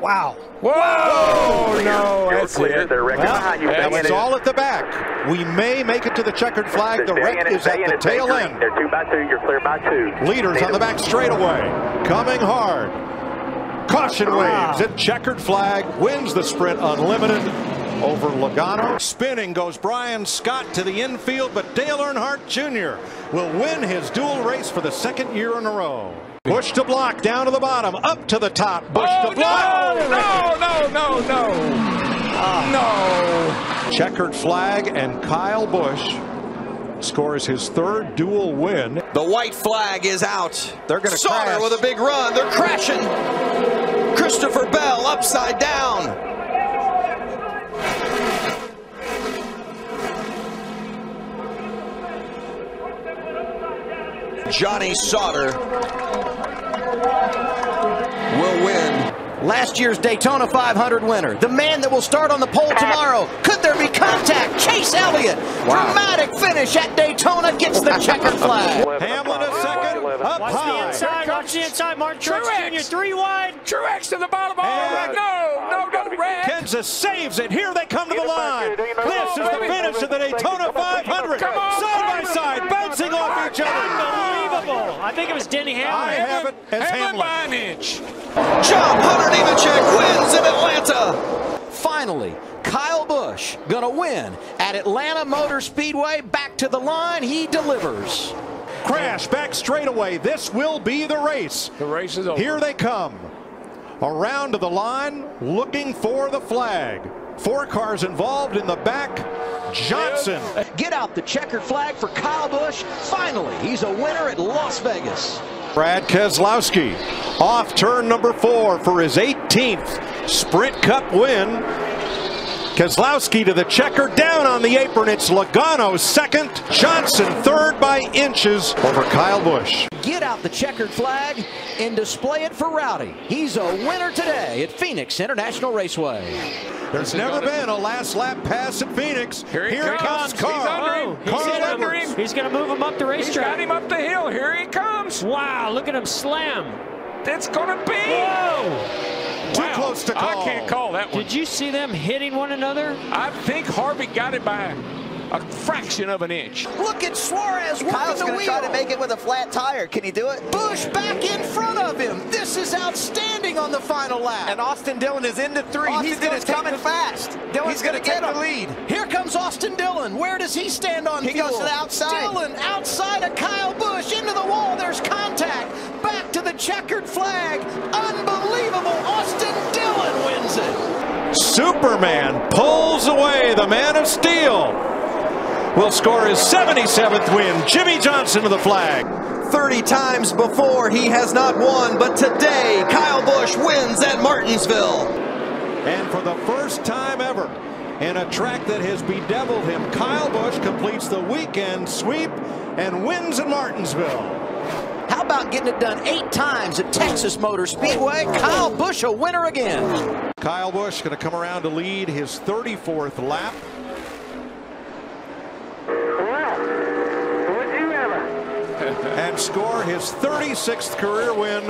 Wow. Whoa! Whoa! No, You're that's clear. it. They're wrecking Well, behind you. that Stay was in all at the back. We may make it to the checkered flag. The Stay wreck in it, is stay at the tail end. They're two by two. You're clear by two. Leaders on the back straightaway. Coming hard. Caution ah. waves at checkered flag. Wins the sprint unlimited over Logano. Spinning goes Brian Scott to the infield, but Dale Earnhardt Jr. will win his dual race for the second year in a row. Busch to block, down to the bottom, up to the top. Busch Oh, to block. no, no, no, no, no. No. Checkered flag, and Kyle Busch scores his third dual win. The white flag is out. They're gonna Sauter crash. with a big run. They're crashing. Christopher Bell upside down. Johnny Sauter will win. Last year's Daytona 500 winner, the man that will start on the pole tomorrow. Could there be contact? Chase Elliott. Dramatic finish at Daytona gets the checkered flag. Hamlin a second, up Watch the inside. Watch the inside. Mark Truex Truex. Jr. Three wide. Truex to the bottom. Oh, And- no, no, no, red. Kansas saves it. Here they come to the line. This is the finish of the Daytona 500. Come Side by side, bouncing off each other. Unbelievable. I think it was Denny Hamlin. I have it as Hamlin Hamlin. by an inch. John Hunter Nemechek wins in Atlanta. Finally, Kyle Busch gonna win at Atlanta Motor Speedway. Back to the line, he delivers. Crash back straightaway. This will be the race. The race is over. Here they come. Around to the line, looking for the flag. Four cars involved in the back. Johnson. Get out the checkered flag for Kyle Busch. Finally, he's a winner at Las Vegas. Brad Keselowski off turn number four for his 18th Sprint Cup win. Keselowski to the checker, down on the apron. It's Logano second, Johnson third by inches over Kyle Busch. Get out the checkered flag and display it for Rowdy. He's a winner today at Phoenix International Raceway. There's never been a last lap pass at Phoenix. Here he comes. He's Carl. under him. He's Carl under him. He's going to move him up the He's got racetrack. him up the hill. Here he comes. Wow, look at him slam. That's going to be. Whoa. Too Wow. close to call. I can't call that one. Did you see them hitting one another? I think Harvick got it by a fraction of an inch. Look at Suarez working Kyle's the going to try to make it with a flat tire. Can he do it? Busch back in front of him. This is outstanding on the final lap. And Austin Dillon is into three. Austin He's going Dillon's to coming take fast. Dillon's He's gonna get get the lead. Here comes Austin Dillon. Where does he stand on He fuel? goes to the outside. Dillon outside of Kyle Busch into the wall. There's contact. Back to the checkered flag. Unbelievable. Austin Dillon wins it. Superman pulls away the man of steel. Will score his 77th win. Jimmie Johnson to the flag. 30 times before he has not won, but today Kyle Busch wins at Martinsville. And for the first time ever in a track that has bedeviled him, Kyle Busch completes the weekend sweep and wins at Martinsville. How about getting it done eight times at Texas Motor Speedway? Kyle Busch a winner again. Kyle Busch going to come around to lead his 34th lap. And score his 36th career win.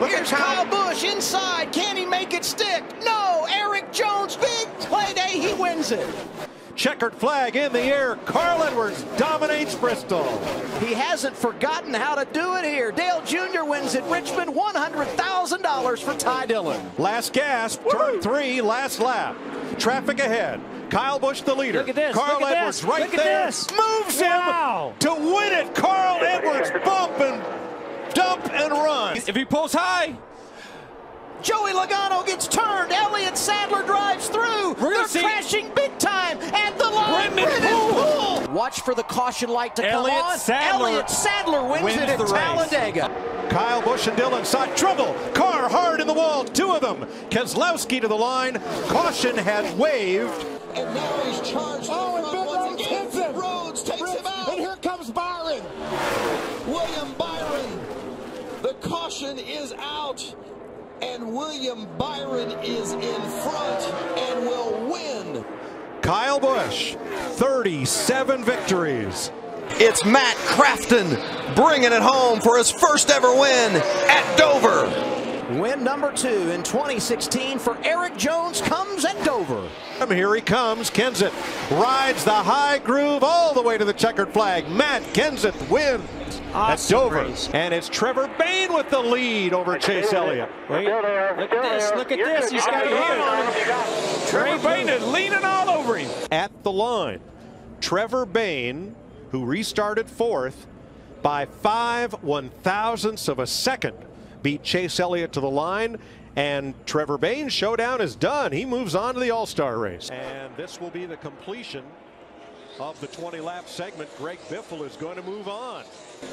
Look Here's at Kyle Busch inside. Can he make it stick? No. Erik Jones, big play day. He wins it. checkered flag in the air. Carl Edwards dominates Bristol. He hasn't forgotten how to do it here. Dale Jr. wins at Richmond $100,000 for Ty Dillon. Last gasp, turn three, last lap. Traffic ahead. Kyle Busch the leader. Look at this, Carl look at Edwards this, right look at there. this. Moves Wow. him to win it. Carl Edwards bump and dump and run. If he pulls high, Joey Logano gets turned. Elliott Sadler drives through. gonna They're see- crashing big time at the line. Brennan Poole. Watch for the caution light to Elliott come on. Sadler Elliott Sadler wins, wins it at the race. Talladega. Kyle Busch and Dillon sought trouble. Car hard in the wall, two of them. Keselowski to the line. Caution had waved. And now he's charged. Oh, and Big Rod hits him. Rhodes takes him out. And here comes Byron. William Byron. The caution is out. And William Byron is in front and will win. Kyle Busch, 37 victories. It's Matt Crafton bringing it home for his first ever win at Dover. Win number two in 2016 for Erik Jones comes at Dover. Here he comes. Kenseth rides the high groove all the way to the checkered flag. Matt Kenseth wins at Dover. race. And it's Trevor Bayne with the lead over Chase Elliott. Wait, look at this. Look at this. He's got a hand on him. Trevor Bayne is leaning all over him. At the line, Trevor Bayne, who restarted fourth by five one thousandths of a second, beat Chase Elliott to the line. And Trevor Bayne's showdown is done. He moves on to the All-Star race. And this will be the completion of the 20 lap segment. Greg Biffle is going to move on.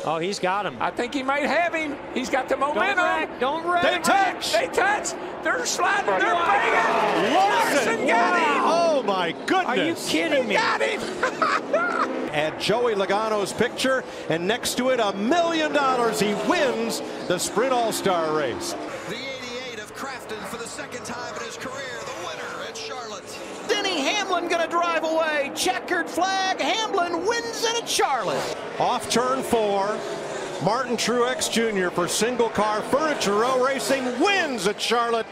Oh, he's got him. I think he might have him. He's got the momentum. Don't momentum. wreck. Don't wreck. They touch. They touch. They're sliding. They're banging. Larson got him. Oh my goodness. Are you kidding me? Got him. At Joey Logano's picture, and next to it, a million dollars. He wins the Sprint All-Star race. The 88 of Crafton for the second time in his career, Hamlin going to drive away. Checkered flag. Hamlin wins it at Charlotte. Off turn four, Martin Truex Jr. for single car furniture row racing wins at Charlotte.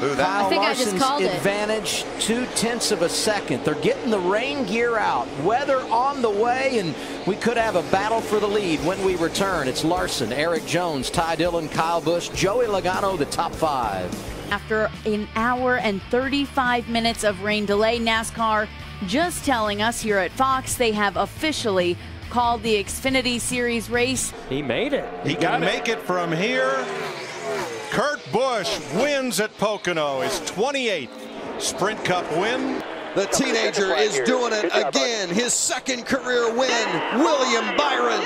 Kyle I think I just Larson's called it. advantage, two tenths of a second. They're getting the rain gear out. Weather on the way, and we could have a battle for the lead when we return. It's Larson, Erik Jones, Ty Dillon, Kyle Busch, Joey Logano, the top five. After an hour and 35 minutes of rain delay, NASCAR just telling us here at Fox they have officially called the Xfinity Series race. He made it. He can make it from here. Kurt Busch wins at Pocono, his 28th Sprint Cup win. The teenager is doing it again. His second career win, William Byron.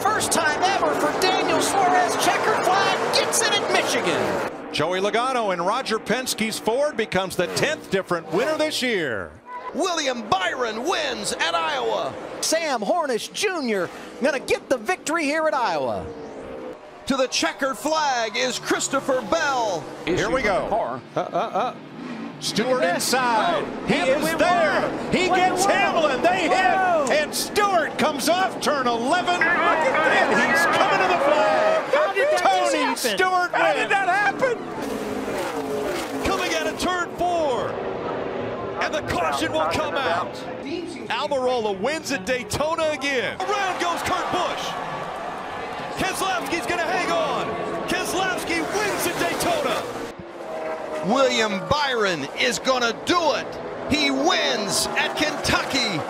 First time ever for Daniel Suarez. Checkered flag gets it at Michigan. Joey Logano and Roger Penske's Ford becomes the 10th different winner this year. William Byron wins at Iowa. Sam Hornish Jr. going to get the victory here at Iowa. To the checkered flag is Christopher Bell. Uh, uh, uh. Oh, here we go. Stewart inside. he Hamlin is there. wide. He gets whoa. Hamlin. They Whoa. hit. And Stewart comes off turn 11. And he's coming to the flag. How did Tony happen? Stewart How did wins. that happen? Coming out of turn four. And the caution will come out. Almirola wins at Daytona again. Around goes Kurt Busch. Keselowski's going to hang on. Keselowski wins at Daytona. William Byron is going to do it. He wins at Kentucky.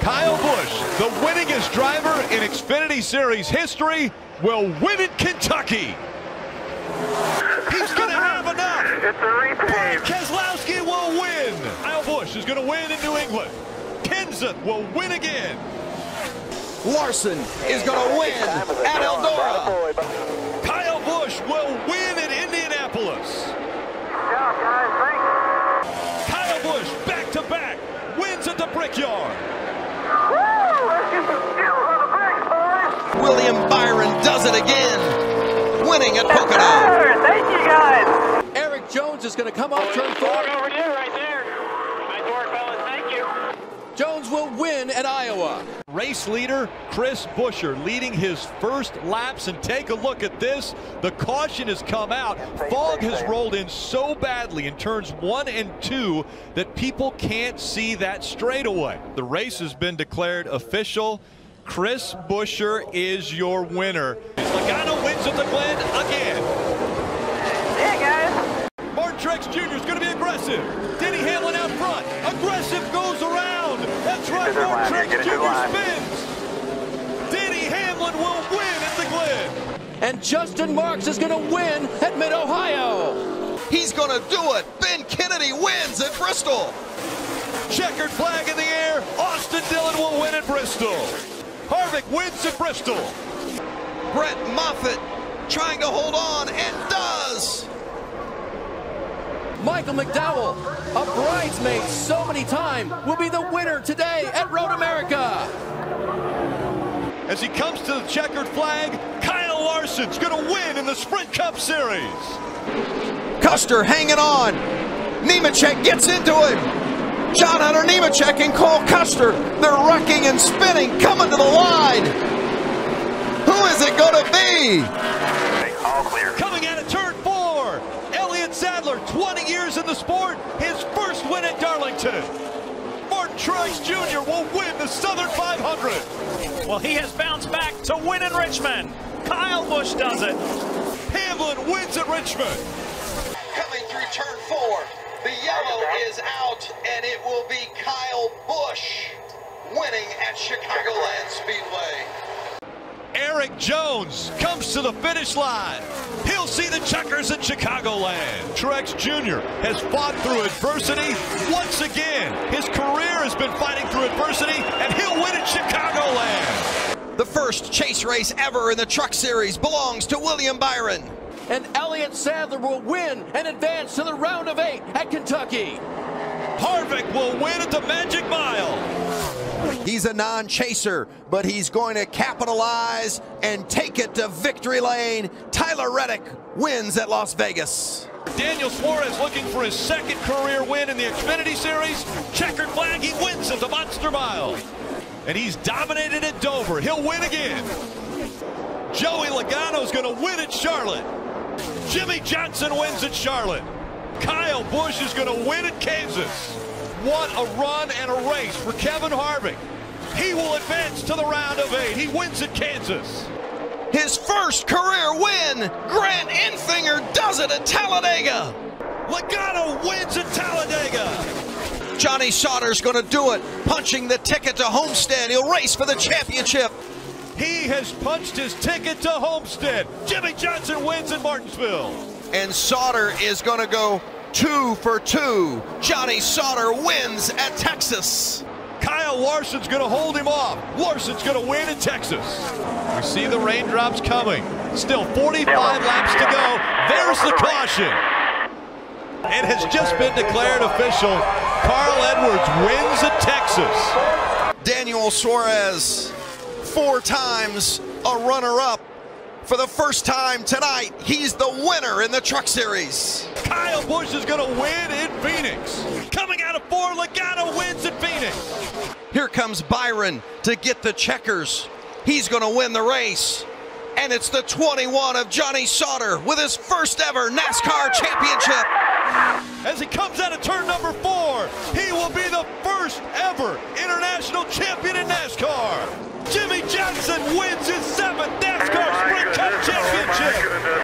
Kyle Busch, the winningest driver in Xfinity Series history, will win at Kentucky. He's going to have enough. It's a Brian repeat. Keselowski will win. Kyle Busch is going to win in New England. Kenseth will win again. Larson is going to win at Eldora. Kyle Busch will win at Indianapolis. Kyle Busch, back to back, wins at the Brickyard. Woo! Let's get some skills on the brakes. William Byron does it again, winning at Pocono. Sir, thank you, guys. Erik Jones is going to come off turn four. over you right there. Nice work, fellas. Thank you. Jones will win at Iowa. Race leader Chris Buescher leading his first laps and take a look at this. The caution has come out. Fog has rolled in so badly in turns one and two that people can't see that straightaway. The race has been declared official. Chris Buescher is your winner. Logano wins at the Glen again. Hey, guys. Martin Truex Jr. is going to be aggressive. Denny Hamlin out front. Aggressive goes around. That's right. Get in Martin line here. Truex Get in Jr. spins. Denny Hamlin will win at the Glen. And Justin Marks is going to win at Mid Ohio. He's going to do it. Ben Kennedy wins at Bristol. Checkered flag in the air. Austin Dillon will win at Bristol. Harvick wins at Bristol. Brett Moffitt trying to hold on and does. Michael McDowell, a bridesmaid so many times, will be the winner today at Road America. As he comes to the checkered flag, Kyle Larson's going to win in the Sprint Cup Series. Custer hanging on. Nemechek gets into him. John Hunter Nemechek and Cole Custer. They're wrecking and spinning, coming to the line. Who is it going to be? All clear. Coming out of turn four, Elliott Sadler, 20 years in the sport, his first win at Darlington. Martin Truex Jr. will win the Southern 500. Well, he has bounced back to win in Richmond. Kyle Busch does it. Hamlin wins at Richmond. Coming through turn four, the yellow is out, and it will be Kyle Busch winning at Chicagoland Speedway. Erik Jones comes to the finish line. He'll see the checkers at Chicagoland. Truex Jr. has fought through adversity once again. His career has been fighting through adversity, and he'll win at Chicagoland. The first chase race ever in the Truck Series belongs to William Byron. And Elliott Sadler will win and advance to the round of eight at Kentucky. Harvick will win at the Magic Mile. He's a non-chaser, but he's going to capitalize and take it to victory lane. Tyler Reddick wins at Las Vegas. Daniel Suarez looking for his second career win in the Xfinity Series. Checkered flag, he wins at the Monster Mile. And he's dominated at Dover. He'll win again. Joey Logano's going to win at Charlotte. Jimmie Johnson wins at Charlotte. Kyle Busch is going to win at Kansas. What a run and a race for Kevin Harvick. He will advance to the round of eight. He wins at Kansas. His first career win. Grant Enfinger does it at Talladega. Logano wins at Talladega. Johnny Sauter's going to do it, punching the ticket to Homestead. He'll race for the championship. He has punched his ticket to Homestead. Jimmie Johnson wins in Martinsville. And Sauter is going to go two for two. Johnny Sauter wins at Texas. Kyle Larson's going to hold him off. Larson's going to win in Texas. We see the raindrops coming. Still 45 laps to go. There's the caution. It has just been declared official. Carl Edwards wins at Texas. Daniel Suarez, four times a runner-up. For the first time tonight, he's the winner in the Truck Series. Kyle Busch is going to win in Phoenix. Coming out of four, Logano wins in Phoenix. Here comes Byron to get the checkers. He's going to win the race. And it's the 21 of Johnny Sauter with his first ever NASCAR championship. As he comes out of turn number four, he will be the first ever international champion in NASCAR. Jimmie Johnson wins his seventh NASCAR Sprint Cup championship.